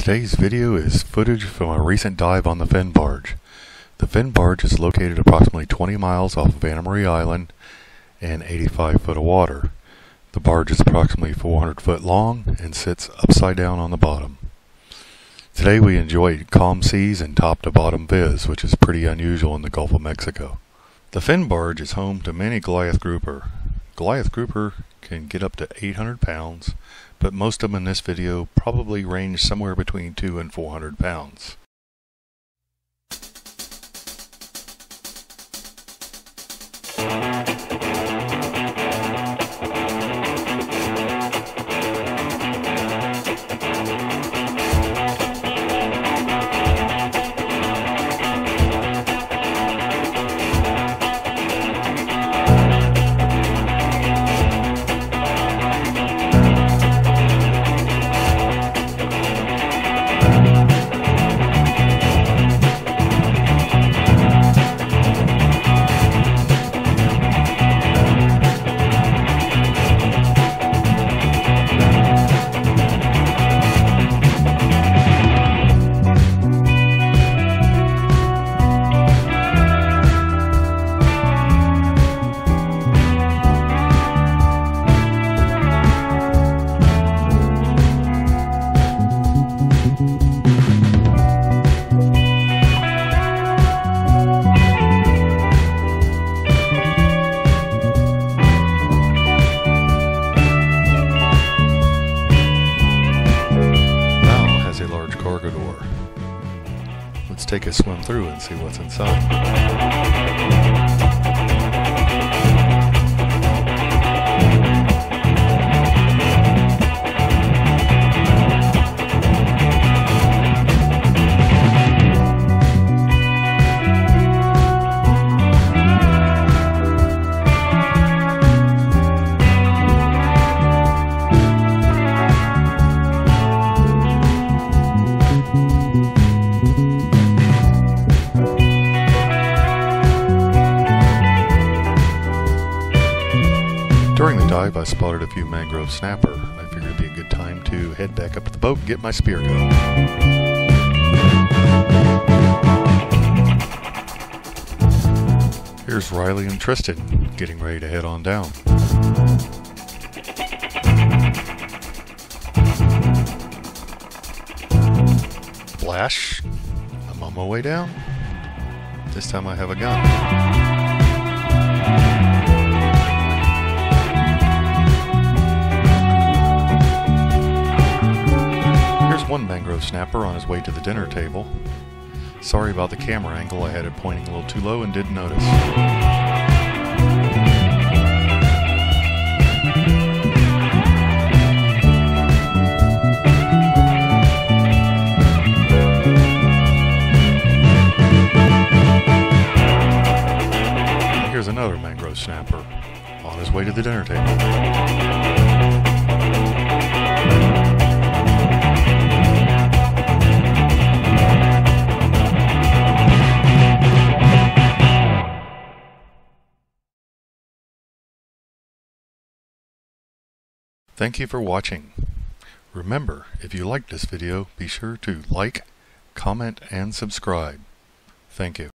Today's video is footage from a recent dive on the Fin Barge. The Fin Barge is located approximately 20 miles off of Anna Maria Island and 85 foot of water. The barge is approximately 400 foot long and sits upside down on the bottom. Today we enjoy calm seas and top to bottom viz, which is pretty unusual in the Gulf of Mexico. The Fin Barge is home to many Goliath grouper. Goliath grouper can get up to 800 pounds, but most of them in this video probably range somewhere between 2 and 400 pounds. Let's take a swim through and see what's inside. During the dive, I spotted a few mangrove snapper. I figured it'd be a good time to head back up to the boat and get my spear gun. Here's Riley and Tristan getting ready to head on down. Flash, I'm on my way down. This time I have a gun. One mangrove snapper on his way to the dinner table. Sorry about the camera angle, I had it pointing a little too low and didn't notice. Here's another mangrove snapper on his way to the dinner table. Thank you for watching. Remember, if you liked this video, be sure to like, comment, and subscribe. Thank you.